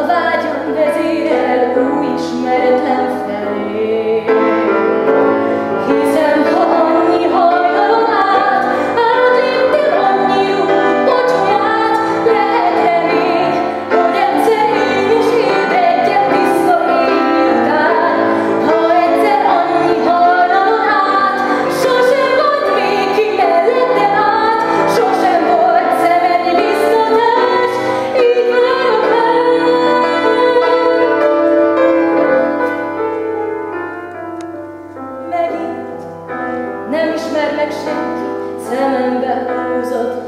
of szemembe húzott.